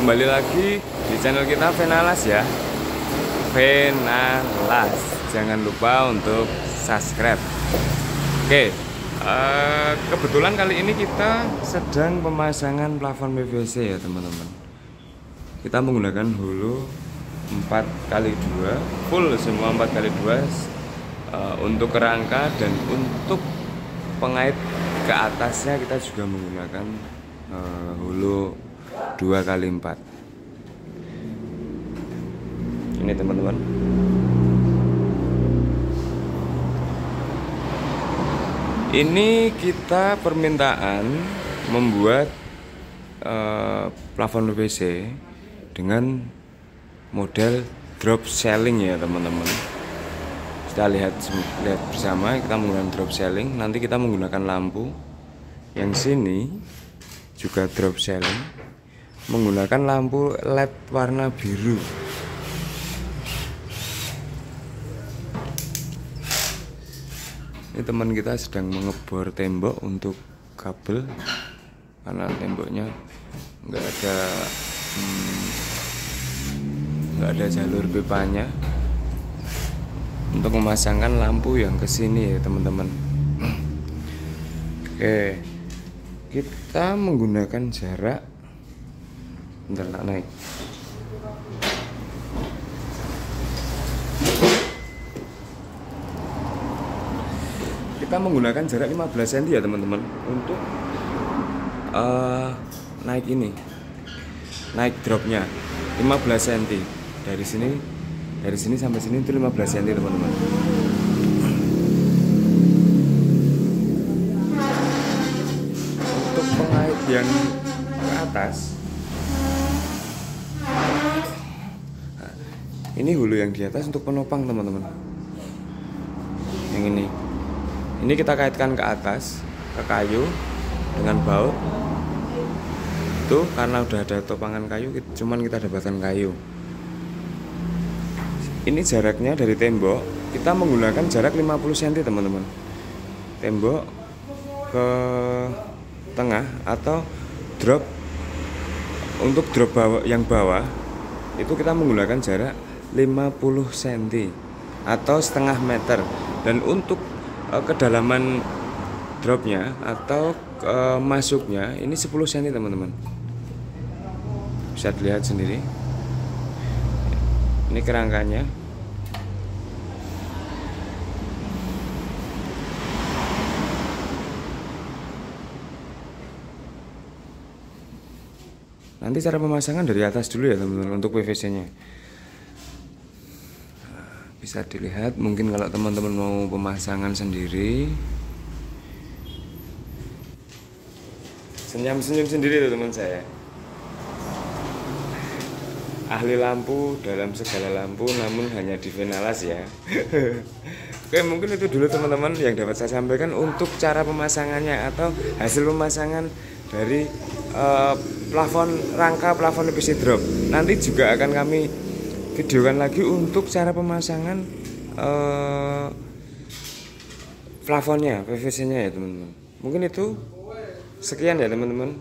kembali lagi di channel kita Venalas ya. Venalas. Jangan lupa untuk subscribe. Oke uh, kebetulan kali ini kita sedang pemasangan plafon PVC ya teman-teman. Kita menggunakan hulu 4 kali 2 full semua 4 kali 2 uh, untuk kerangka dan untuk pengait ke atasnya kita juga menggunakan uh, hulu dua kali empat. Ini teman-teman. Ini kita permintaan membuat uh, plafon PVC dengan model drop selling ya teman-teman. Kita lihat lihat bersama kita menggunakan drop selling. Nanti kita menggunakan lampu. Yang sini juga drop selling menggunakan lampu LED warna biru. Ini teman kita sedang mengebor tembok untuk kabel karena temboknya nggak ada hmm, nggak hmm, ada jalur pipanya. Untuk memasangkan lampu yang ke sini ya teman-teman. Oke kita menggunakan jarak bentar tak naik. Kita menggunakan jarak 15 cm ya teman-teman. Untuk uh, naik ini. Naik dropnya. 15 cm dari sini dari sini sampai sini itu 15 cm teman-teman. Yang ke atas ini hulu yang di atas untuk penopang teman-teman. Yang ini. Ini kita kaitkan ke atas ke kayu dengan baut itu karena udah ada topangan kayu cuman kita dapatkan kayu. Ini jaraknya dari tembok kita menggunakan jarak 50 cm teman-teman. Tembok ke tengah atau drop untuk drop bawah yang bawah itu kita menggunakan jarak 50 cm atau setengah meter. Dan untuk uh, kedalaman dropnya atau uh, masuknya ini 10 cm teman-teman. Bisa dilihat sendiri. Ini kerangkanya. Nanti cara pemasangan dari atas dulu ya teman-teman untuk PVC nya bisa dilihat. Mungkin kalau teman-teman mau pemasangan sendiri. Senyum-senyum sendiri tuh teman saya. Ahli lampu dalam segala lampu namun hanya di Venalas ya. Oke mungkin itu dulu teman-teman yang dapat saya sampaikan untuk cara pemasangannya atau hasil pemasangan dari uh, plafon rangka plafon PVC drop. Nanti juga akan kami videokan lagi untuk cara pemasangan uh, plafonnya PVC-nya ya teman-teman. Mungkin itu sekian ya teman-teman.